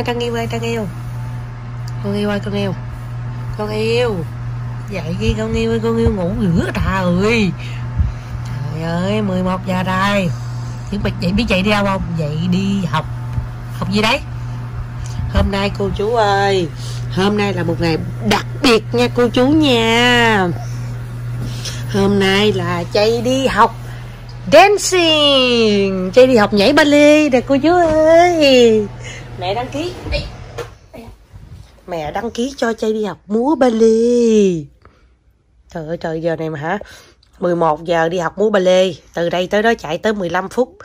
Cái Trăng yêu ơi Trăng yêu. Con yêu ơi, con yêu. Con yêu. Dậy đi, con yêu ơi, con yêu ngủ giữa trời ơi. Trời ơi 11 giờ đây Chuẩn bị dậy, biết dậy đi đâu không? Dậy đi học. Học gì đấy? Hôm nay cô chú ơi, Hôm nay là một ngày đặc biệt nha cô chú nha. Hôm nay là chạy đi học Dancing. Chạy đi học nhảy ballet nè cô chú ơi. Mẹ đăng ký. Mẹ đăng ký cho chay đi học múa ballet. Trời ơi trời giờ này mà hả? 11 giờ đi học múa ballet. Từ đây tới đó chạy tới 15 phút.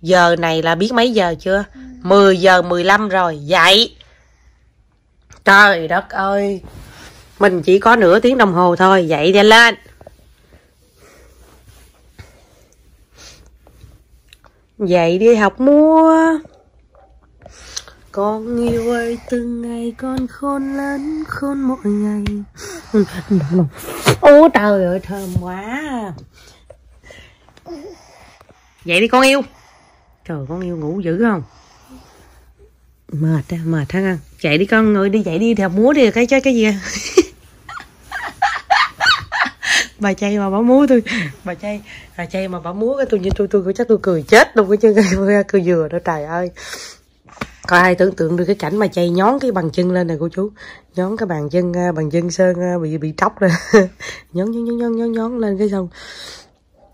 Giờ này là biết mấy giờ chưa? 10 giờ 15 rồi Dậy. Trời đất ơi. Mình chỉ có nửa tiếng đồng hồ thôi Dậy đi lên. Dậy đi học múa con yêu ơi từng ngày con khôn lớn Khôn mỗi ngày. Ôi trời ơi thơm quá. Vậy đi con yêu. Trời con yêu ngủ dữ không? Mệt á, mệt ha Chạy đi con người đi dậy đi thì học múa đi cái cái cái gì à? bà chay mà bỏ múa tôi. Bà chay bà chay mà bỏ múa cái tôi như tôi tôi chắc tôi cười chết luôn cái chân cười dừa đó trời ơi có ai tưởng tượng được cái cảnh mà chay nhón cái bàn chân lên nè cô chú. Nhón cái bàn chân à, bàn chân sơn à, bị bị tróc rồi nhón nhón nhón nhón nhón nhón lên cái xong.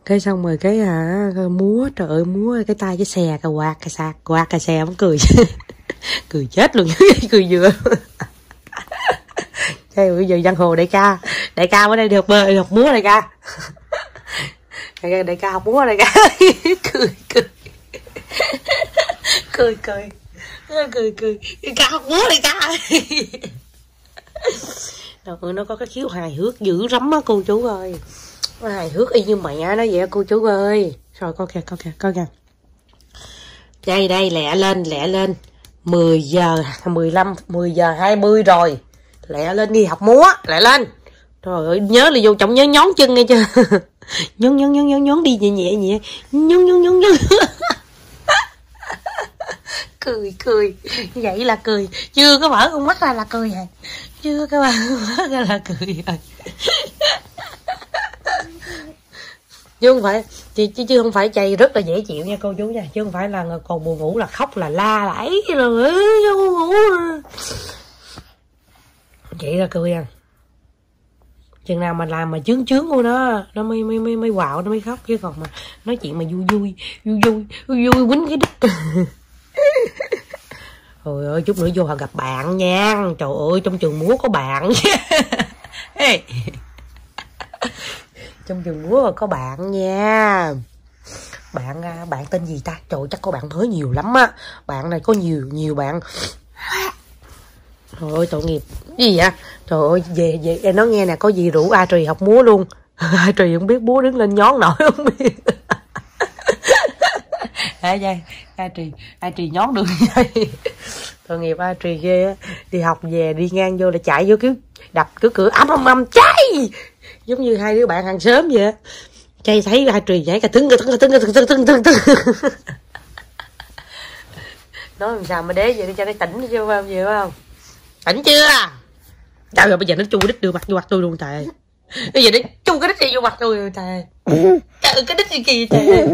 Cái xong rồi cái à, múa trời ơi múa cái tay cái xe cái quạt cái sạc quạt cái xe vẫn cười. Cười chết luôn cười vừa. Cái bây giờ giang hồ đại ca đại ca ở đây được bơi học múa đại ca. Đại ca, đại ca học múa đại ca. Cười cười. Cười cười cười cười ca học múa đi ca Trời nó có cái khiếu hài hước dữ lắm á, cô chú ơi. Nó hài hước y như mẹ nó vậy cô chú ơi. Rồi coi kìa coi kìa coi kìa. Đây đây, lẹ lên lẹ lên. 10 giờ 15 10 giờ 20 rồi. Lẹ lên đi học múa, lẹ lên. Trời ơi, nhớ là vô trọng nhớ nhón chân nghe chưa? Nhón nhón nhón nhón nhón đi nhẹ nhẹ nhẹ. Nhón nhón nhón nhón. cười cười. Vậy là cười. Chưa có mở con mắt ra là cười rồi chưa có mở con mắt ra là cười rồi chứ không phải chứ, chứ, chứ không phải chay rất là dễ chịu nha cô chú nha. Chứ không phải là còn buồn ngủ là khóc là la là ấy rồi ngủ vậy là cười à. Chừng nào mà làm mà chướng chướng của nó nó mới mới mới mới quạo nó mới khóc. Chứ còn mà nói chuyện mà vui vui vui vui vui vui quýnh cái đít. Trời ơi, chút nữa vô họ gặp bạn nha. Trời ơi, trong trường múa có bạn hey. Trong trường múa có bạn nha. Bạn à, bạn tên gì ta? Trời chắc có bạn mới nhiều lắm á. Bạn này có nhiều nhiều bạn. Trời ơi, tội nghiệp. Gì vậy? Trời ơi, về về, em nói nghe nè, có gì rủ a trì học múa luôn. A trì không biết múa đứng lên nhón nổi không biết à vậy a trì a trì nhón được vậy. Tội nghiệp a trì ghê á. Đi học về đi ngang vô là chạy vô cứ đập cứ cửa ấm ấm ấm cháy! Giống như hai đứa bạn hàng xóm vậy chay thấy hai trì nhảy cả tưng cả tưng cả tưng cả tưng tưng tưng tưng nói làm sao mà đế vậy để cho nó tỉnh chứ không gì không? Tỉnh chưa? Trời ơi bây giờ nó chui đít đưa mặt vô mặt tôi luôn trời bây giờ nó chui cái đít gì vô mặt tôi rồi trời trời ơi cái đít gì kỳ trời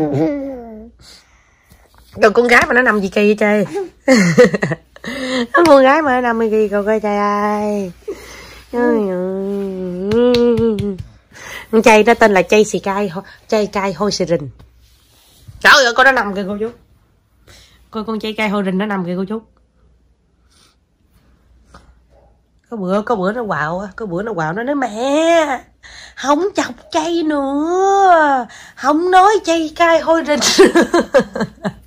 còn con gái mà nó nằm gì kỳ vậy trời con gái mà nó nằm gì kỳ coi coi trời ơi con. Chay nó tên là chay xì cay chay cay hôi xì rình. Trời ơi, con nó nằm kìa cô chú. Coi con chay cay hôi rình nó nằm kìa cô chú. Có bữa có bữa nó quạo, có bữa nó quạo nó nói, mẹ không chọc chay nữa không nói chay cay hôi rình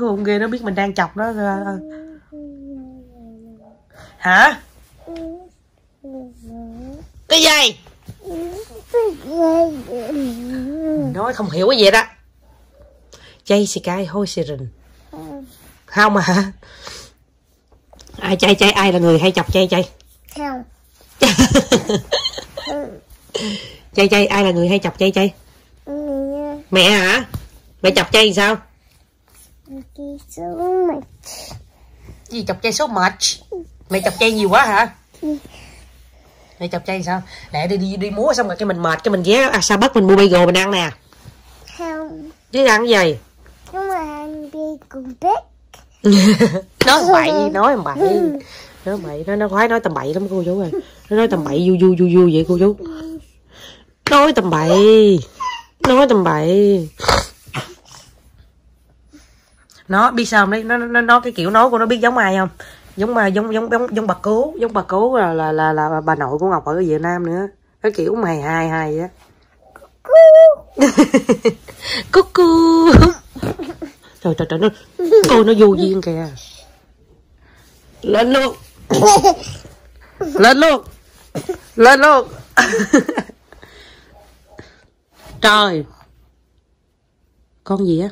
con ghê nó biết mình đang chọc nó hả? Cái gì? Nói không hiểu cái gì đó. Chay xì cay hôi xì rình. Không mà. Hả ai chay chay ai là người hay chọc chay chay không. Chay chay ai là người hay chọc chay chay mẹ. Hả? Mẹ chọc chay sao gì chọc chay số much? Mày chọc chay nhiều quá hả? Mày chọc chay sao? Lẹ đi đi đi múa xong rồi cái mình mệt cái mình ghé à, sao bắt mình mua bagel mình ăn nè. Không, chứ ăn cái gì? Nhưng mà ăn đi cùng bếp. nói bậy nói bậy. Nói bậy nó nó khoái nói tầm bậy lắm cô chú ơi. Nó nói tầm bậy vui vui vui vui vậy cô chú. Nói tầm bậy. Nói tầm bậy nó biết sao không đấy? Nó nó nó cái kiểu nói của nó biết giống ai không? Giống mà giống giống giống giống bà cố giống bà cố là là là, là bà nội của ngọc ở việt nam nữa. Cái kiểu mày hai hai á. Cú cú trời trời trời nó cô nó vô duyên kìa. Lên luôn. Lên luôn. Lên luôn. Trời. Con gì á.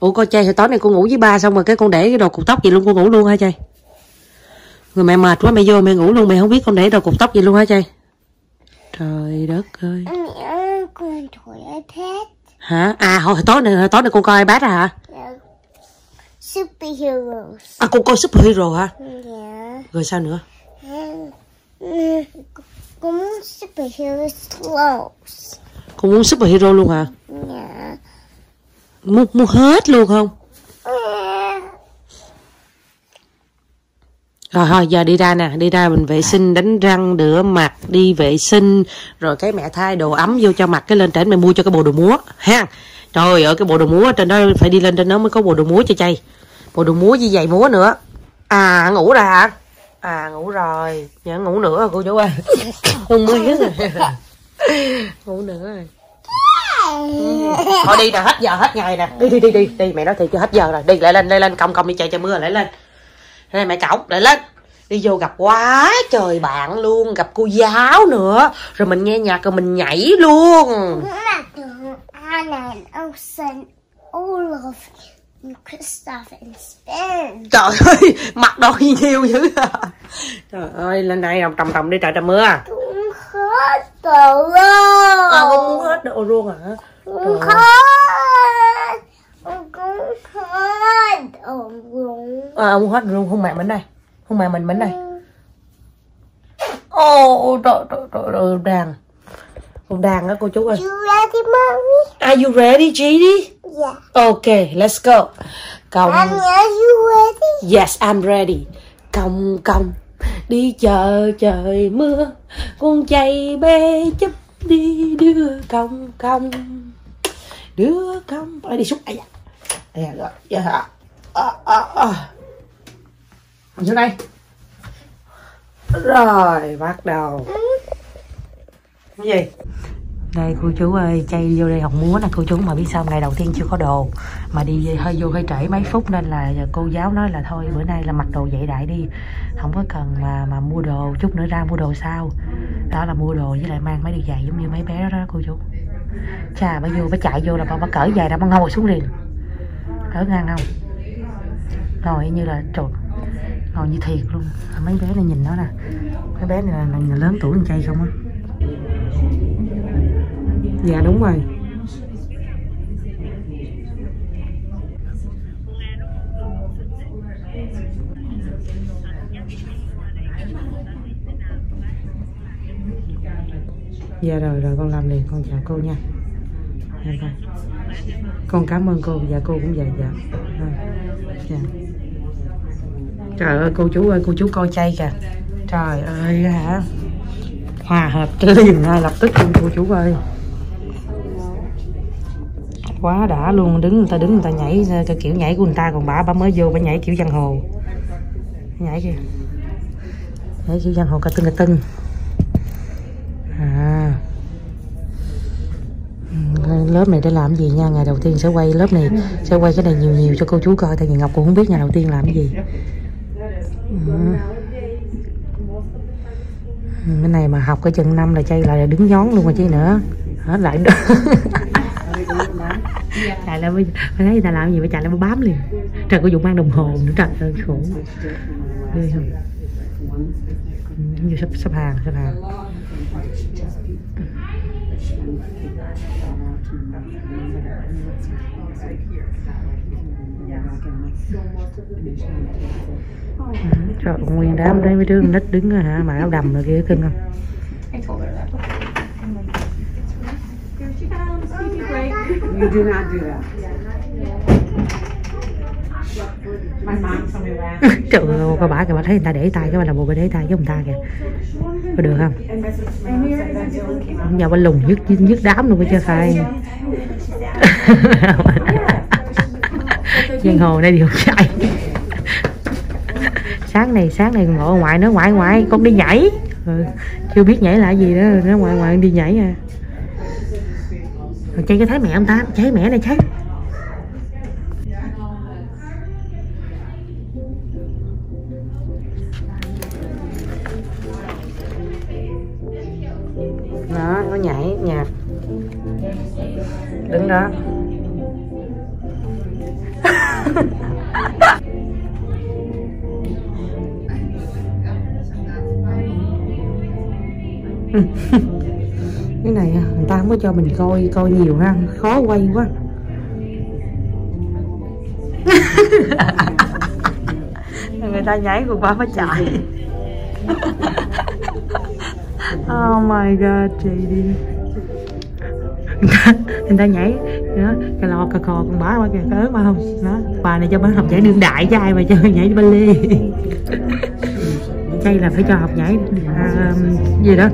Ủa con trai hồi tối nay con ngủ với ba xong rồi cái con để cái đồ cục tóc vậy luôn con ngủ luôn hả trai người mẹ mệt quá mẹ vô mẹ ngủ luôn mẹ không biết con để đồ cục tóc vậy luôn hả trai trời đất ơi hả à hồi, tối hồi tối nay con coi ipad à hả Yeah. Superheroes. à con coi superhero hả Yeah. rồi sao nữa mm, con muốn superheroes clothes. con muốn superhero luôn hả Yeah. Mua mua hết luôn không? Yeah. rồi thôi giờ đi ra nè. Đi ra mình vệ sinh đánh răng rửa mặt đi vệ sinh. Rồi cái mẹ thay đồ ấm vô cho mặc cái lên trển mẹ mua cho cái bộ đồ múa ha? Trời ơi cái bộ đồ múa trên đó phải đi lên trên đó mới có bộ đồ múa cho chay. Bộ đồ múa với giày múa nữa. À ngủ rồi hả? À ngủ rồi. Nhớ ngủ nữa cô chú ơi. Không mới rồi ngủ nữa rồi thôi đi nè hết giờ, hết ngày nè. Đi đi đi đi đi. Mẹ nói thiệt cho hết giờ rồi. Đi, lại lên lên lên. Công công đi, chạy cho mưa, lại lên. Đây mẹ cổng, lại lên. Đi vô gặp quá trời bạn luôn. Gặp cô giáo nữa. Rồi mình nghe nhạc rồi mình nhảy luôn. Trời ơi mặc đồ nhiều dữ à. trời ơi, lên đây đồng trồng trồng đi trời trời mưa. Đúng hết đồ luôn. à, con muốn hết đồ luôn hả Cũng hết. Cũng hết đồ luôn. à, muốn hết luôn không mẹ mình đây không mẹ mình mình đây ô trời trời trời trời đàn con đàn á cô chú ơi You ready, mommy? are you ready Gigi Yeah. okay let's go công Mommy, are you ready? Yes, I'm ready. Công công đi chờ trời mưa, con chạy bê chấp đi đưa công công, đưa công. Đi xuống ai à rồi, dạ? À, à, à. Xuống đây. Rồi bắt đầu. Cái gì? Đây cô chú ơi chay vô đây học múa nè cô chú mà biết sao ngày đầu tiên chưa có đồ mà đi hơi vô hơi trễ mấy phút nên là cô giáo nói là thôi bữa nay là mặc đồ dậy đại đi không có cần mà mà mua đồ chút nữa ra mua đồ sau. Đó là mua đồ với lại mang mấy đôi giày giống như mấy bé đó, đó cô chú. Chà bà vô bà chạy vô là bà, bà cởi giày ra bà ngồi xuống liền. Cởi ngang không? Ngồi như là trời ngồi như thiệt luôn. Mấy bé này nhìn nó nè. Mấy bé này là, là, lớn tuổi con chay không á dạ đúng rồi. Dạ rồi rồi, con làm liền, con chào cô nha. Dạ, con cảm ơn cô dạ cô cũng vậy dạ. Rồi. dạ. Trời ơi, cô chú ơi, cô chú coi chay kìa. Trời ơi, hả? Hòa hợp liền ngay lập tức luôn, cô chú ơi quá đã luôn đứng, người ta đứng, người ta nhảy, cái kiểu nhảy của người ta còn bà bà mới vô bà nhảy kiểu giang hồ. Nhảy kìa. Nhảy kiểu giang hồ cà tưng cà tưng. À. Ừ, lớp này để làm gì nha? Ngày đầu tiên sẽ quay lớp này, sẽ quay cái này nhiều nhiều cho cô chú coi, tại vì ngọc cũng không biết ngày đầu tiên làm cái gì. Ừ. ừ cái này mà học cái chừng năm là chay lại là đứng nhón luôn rồi chứ nữa. Hết lại. nữa chạy lại mới thấy người ta làm gì mới chạy lại mới bám liền. Trời có dụng mang đồng hồ nữa trời ơi khổ. Ghê không? Như sắp sắp hàng sắp hàng. Trời nguyên đám đấy mấy đứa nít đứng hả? Mà áo đầm rồi kia cưng không I told her that before. I'm like, here she comes, Phoebe break. You do not do that. Trời ơi coi bả kìa bà thấy người ta để tay cái bà làm bộ bà để tay với người ta kìa. Có được không? Nhà my bà lùng dứt dứt đám luôn chứ khai giang hồ đây điều chạy. Sáng này sáng này ngồi ngoài ngoại nó ngoại ngoại con đi nhảy. Ừ, chưa biết nhảy là gì đó nó ngoại ngoại đi nhảy à cháy cái thấy mẹ ông ta cháy mẹ này cháy cho mình coi coi nhiều ha. Khó quay quá. Người ta nhảy của ba mới chạy. Oh my god chị đi người ta, nhảy đó cà lò cà khò con bá qua kìa cớ mà không? Đó bà này cho bà học nhảy đương đại cho ai mà cho nhảy ballet đây là phải cho học nhảy à, gì đó?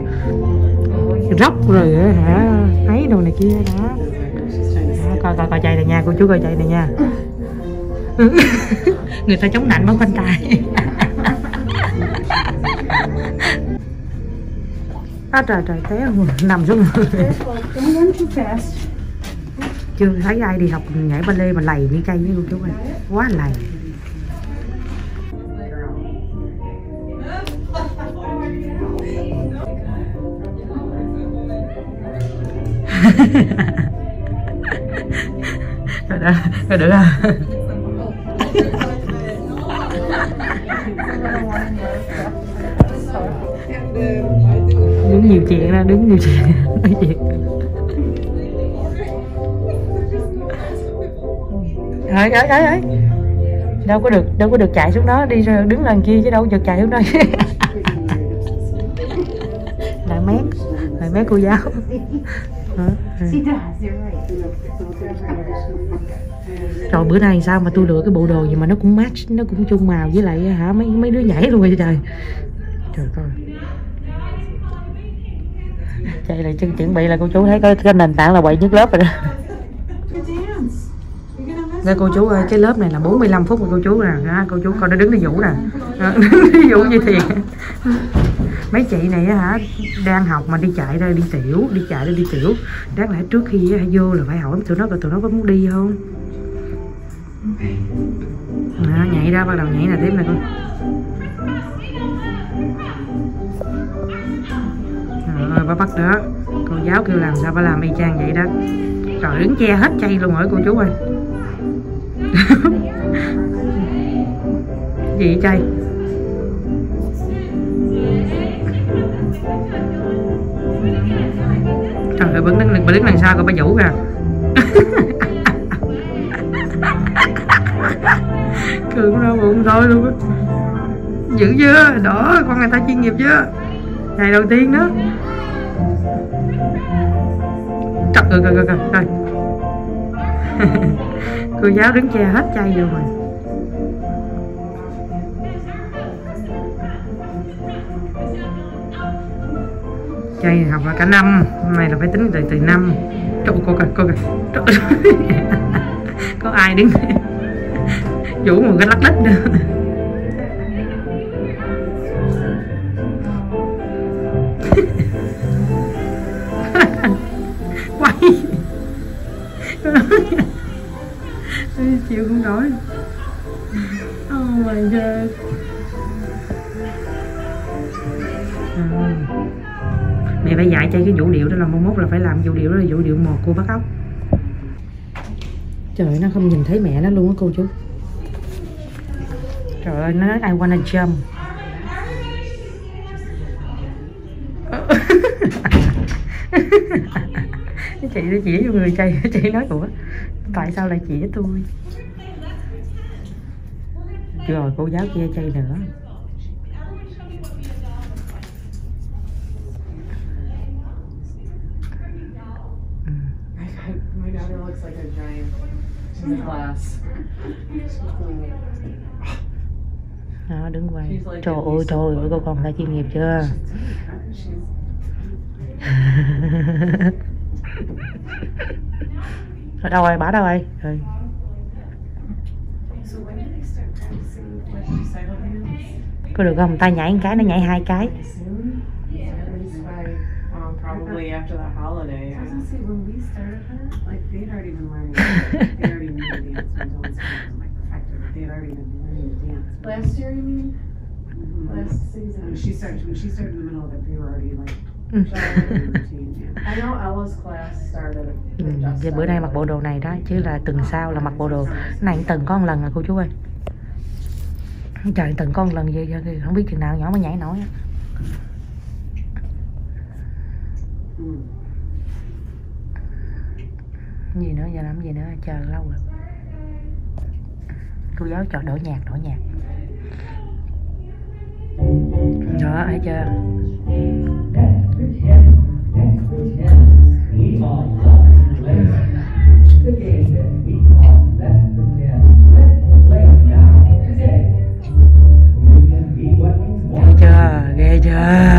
Rock rồi hả đồ này kia đó, đó coi coi coi chạy này nha cô chú coi chạy này nha người ta chống nạnh bằng quanh tay á trời trời té nằm xuống chưa thấy ai đi học nhảy ballet mà lầy như cây với cô chú ơi. Quá lầy. Rồi đó rồi được không đứng nhiều chuyện ra đứng nhiều chuyện. Nói chuyện ấy ấy ấy ấy đâu có được, đâu có được chạy xuống đó, đi đứng lần kia chứ đâu được chạy xuống đây. lại mét lại mét cô giáo trời bữa nay sao mà tôi lựa cái bộ đồ gì mà nó cũng match nó cũng chung màu với lại hả mấy mấy đứa nhảy luôn vậy trời. Trời ơi. Chạy lại chân chuẩn bị là cô chú thấy cái, cái nền tảng là quậy nhất lớp rồi đó đây cô chú ơi cái lớp này là 45 phút rồi cô chú nè. À, cô chú coi nó đứng nó vũ nè. Đứng ờ, nó vũ như thiệt. Mấy chị này hả đang học mà đi chạy ra đi tiểu đi chạy ra đi tiểu. Đáng lẽ trước khi á, vô là phải hỏi tụi nó là tụi nó có muốn đi không? À, nhảy ra bắt đầu nhảy là tiếp này con. Rồi bà bắt đó. Cô giáo kêu làm sao phải làm y chang vậy đó. Trời đứng che hết chay luôn rồi cô chú ơi. gì vậy chay trời ơi vẫn đứng bà đứng đằng sau coi bà vũ kìa. Cường đau bụng thôi luôn á. Dữ chưa? Đó con người ta chuyên nghiệp chưa? Ngày đầu tiên đó. Trời ơi rồi rồi rồi cô giáo đứng che hết chay vô rồi. Chay học là cả năm, hôm nay là phải tính từ từ năm. Trời, cô kìa cô kìa. Trời có ai đứng vũ một cái lắc lắc nữa quay. Ê, chịu không nổi. Oh my god. À. mẹ phải dạy cho cái vũ điệu đó là mốt là phải làm vũ điệu đó là vũ điệu một cô bắt ốc. Trời nó không nhìn thấy mẹ nó luôn á cô chú. Trời ơi nó nói I wanna jump. Cái chị nó chỉ vô người chị chị nói ủa tại sao lại chỉ tôi? Rồi, cô giáo kia chay nữa. My daughter looks like a giant in class. đó, đứng quay. Trời ơi trời ơi, cô còn là chuyên nghiệp chưa? ở đâu rồi bỏ đâu rồi rồi So when did they start practicing like recital dance? có được không ta nhảy một cái nó nhảy hai cái Soon? At least by probably after the holiday. I was gonna say when we started her, like they'd already been learning. they already knew the dance. We don't was like perfected. it. They'd already been learning the dance. Last year, you mean? Mhm. Last When season? she started, when she started in the middle of it, they were already like Ừ, giờ bữa nay mặc bộ đồ này đó chứ là tuần sau là mặc bộ đồ. Này từng có một lần à cô chú ơi. Trời từng có một lần vậy giờ thì không biết chừng nào nhỏ mới nhảy nổi á. Gì nữa giờ làm gì nữa chờ lâu rồi. Cô giáo cho đổi nhạc đổi nhạc. Đó thấy chưa ghê chưa? Ghê chưa?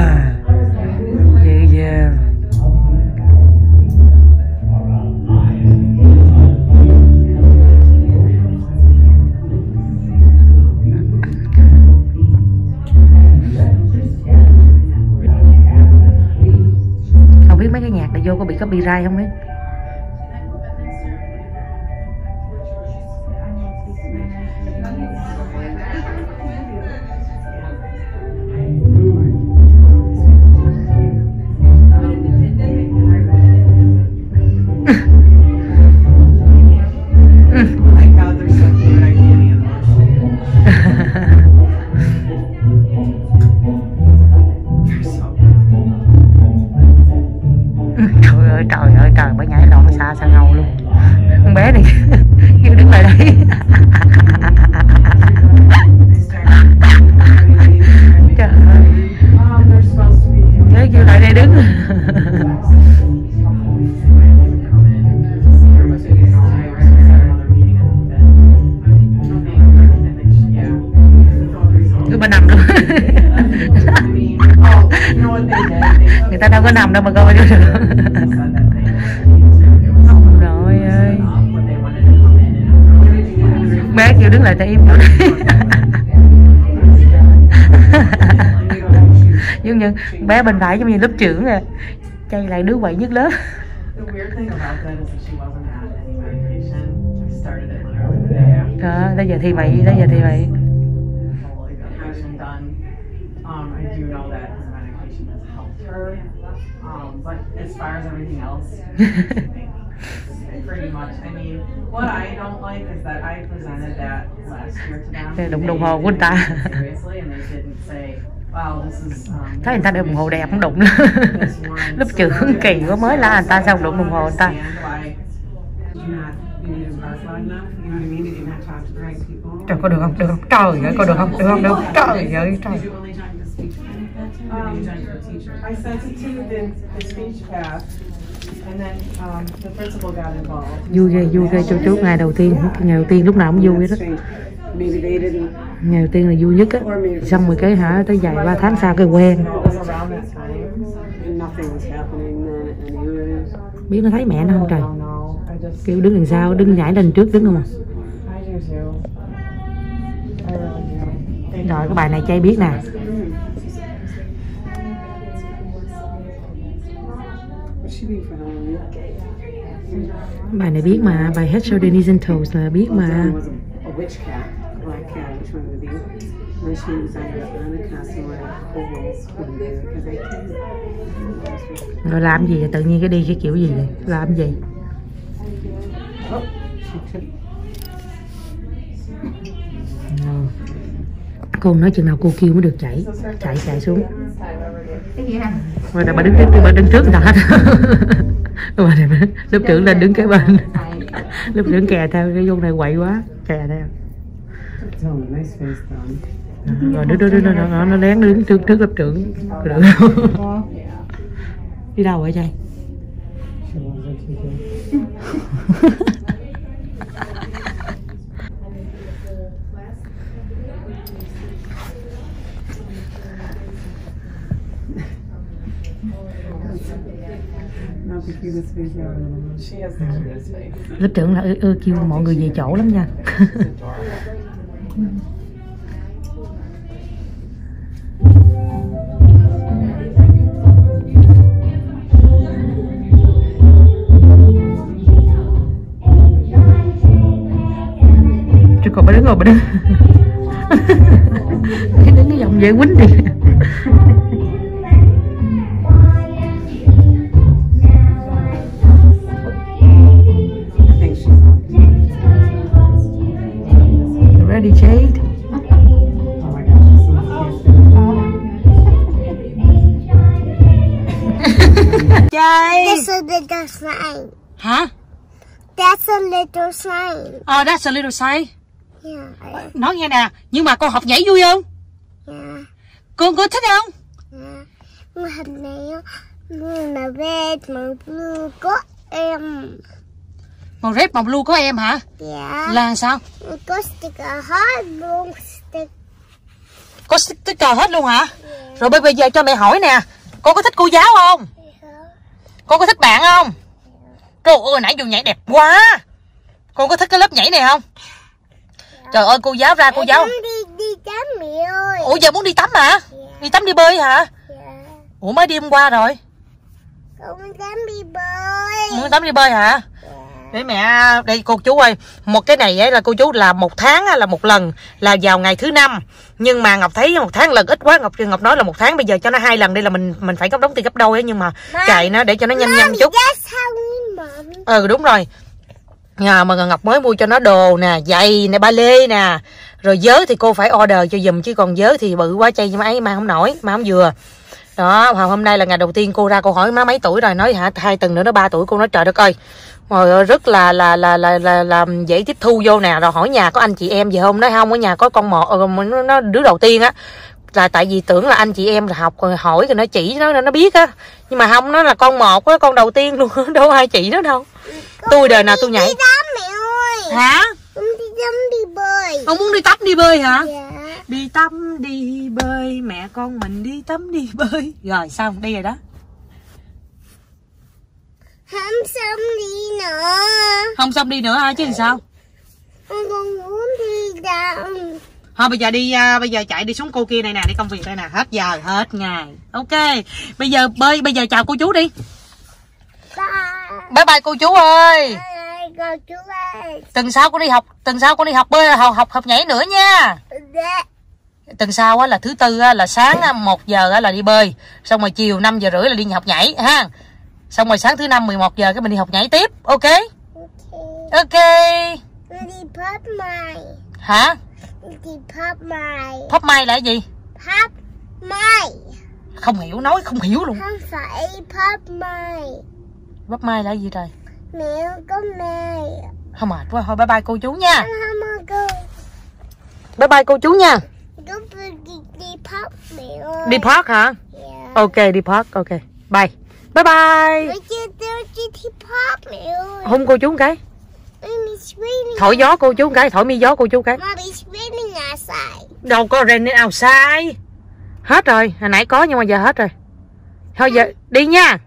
Vô có bị bé kêu đứng im giống như bé bên phải giống như lớp trưởng à chay lại đứa quậy nhất lớp. Đó tới giờ thi mày tới giờ thi mày. Um, I do know that her medication has helped her. Um, but as far as everything else, pretty much. I mean, what I don't like is that I presented that last year to them. Thế and đồng hồ của anh ta. didn't take it Seriously, and they didn't say, "Wow, this is." Um, thấy người ta đeo đồng hồ đẹp không đụng lớp trưởng kỳ quá mới la người ta sao đụng đồng hồ người ta Did you not, you didn't bark loud enough? You know what I mean? Did you not talk to the right people? trời có được không được không trời ơi có được không được không được trời ơi trời teacher? I sent it to the, the speech path, and then um, the principal got involved. vui ghê vui ghê cho chú ngày đầu tiên. Ngày đầu tiên lúc nào cũng vui đó ngày đầu tiên là vui nhất á. Xong rồi cái hả tới vài ba tháng sau cái quen. Biết nó thấy mẹ nó không trời? Kêu đứng đằng sau đứng nhảy lên trước đứng không? À rồi cái bài này chay biết nè bài này biết mà bài Head Shoulder Knees and Toes là biết mà. Can. rồi làm gì vậy? tự nhiên cái đi cái kiểu gì vậy? Làm gì cô nói chừng nào cô kêu mới được chạy chạy chạy xuống. Rồi bà đứng trước bà đứng trước người ta hết. Bà này lớp trưởng lên đứng kế bên. Lớp trưởng kè theo, cái vô này quậy quá, kè theo. Rồi đứa đứa đứa nó nó nó lén đứng trước trước lớp trưởng. Được. đi đâu vậy trai She loves it too. good. Not the cutest face ever. She has the cutest face lớp trưởng là ưa, ưa kêu mọi người về chỗ lắm nha. Chứ còn bà đứng rồi bà đứng. Cái đứng cái vòng dễ quýnh đi Jade That's a little sign. hả That's a little sign. ờ that's a little sign Yeah. nói nghe nè nhưng mà con học nhảy vui không Yeah. con có thích không Yeah. Hình này màu red, màu blue có em. màu red màu blue có em hả Yeah. là sao Có sticker hết luôn. Sticker. có sticker hết luôn hả rồi bây bây giờ cho mẹ hỏi nè con có thích cô giáo không con có thích bạn không? Trời ơi nãy giờ nhảy đẹp quá. Con có thích cái lớp nhảy này không? Trời ơi cô giáo ra cô giáo. đi đi tắm mẹ ơi. ủa giờ muốn đi tắm hả? Đi tắm đi bơi hả? Yeah. ủa mới đi hôm qua rồi. Con tắm đi bơi. muốn tắm đi bơi hả để mẹ đây cô chú ơi một cái này ấy là cô chú là một tháng là một lần là vào ngày thứ năm. Nhưng mà ngọc thấy một tháng lần ít quá ngọc ngọc nói là một tháng bây giờ cho nó hai lần đây là mình mình phải cấp đóng tiền gấp đôi ấy nhưng mà chạy nó để cho nó nhanh nhanh chút. ừ đúng rồi. Nhà mà ngọc mới mua cho nó đồ nè giày nè ba lê nè. Rồi vớ thì cô phải order cho giùm chứ còn vớ thì bự quá chay cho má ấy mà không nổi mà không vừa. Đó hôm nay là ngày đầu tiên cô ra cô hỏi má mấy tuổi rồi nói hả hai tuần nữa nó ba tuổi cô nói trời đất ơi Rồi ơi, rất là là là là là, là dễ tiếp thu vô nè. Rồi hỏi nhà có anh chị em gì không? Nói không ở nhà có con một ờ, nó, nó đứa đầu tiên á. Là tại vì tưởng là anh chị em là học rồi hỏi rồi nó chỉ nó nó biết á. Nhưng mà không nó là con một á con đầu tiên luôn đâu có ai chỉ nó đâu. Tôi đời nào tôi nhảy. Đi tắm mẹ ơi. hả? Con đi tắm đi bơi. con muốn đi tắm đi bơi hả? Dạ. đi tắm đi bơi mẹ con mình đi tắm đi bơi. Rồi xong đi rồi đó Không xong đi nữa. không xong đi nữa hả chứ làm sao Con con muốn đi đâu. thôi bây giờ đi à, bây giờ chạy đi xuống cô kia này nè đi công việc đây nè hết giờ hết ngày ok bây giờ bơi bây giờ chào cô chú đi Bye. bye bye cô chú ơi Bye, cô chú ơi. tuần sau con đi học tuần sau con đi học bơi học học học nhảy nữa nha Dạ. tuần sau á là thứ tư á là sáng á, 1 giờ á là đi bơi xong rồi chiều 5 giờ rưỡi là đi học nhảy ha xong rồi sáng thứ năm 11 giờ cái mình đi học nhảy tiếp ok Ok. đi pop mai. hả Đi pop mai. pop mai là cái gì Pop mai. không hiểu nói không hiểu luôn Không phải pop mai. pop mai là cái gì trời Mẹ có mai. không mệt quá thôi bye bye cô chú nha bye bye cô chú nha đi, đi pop mẹ ơi. đi park hả Yeah. ok đi park ok bye bye bye. Hôn cô chú cái. Thổi gió cô chú cái thổi mi gió cô chú cái. Đâu có running outside hết rồi hồi nãy có nhưng mà giờ hết rồi. Thôi giờ đi nha